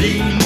leave.